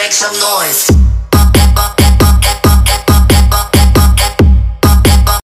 make some noise.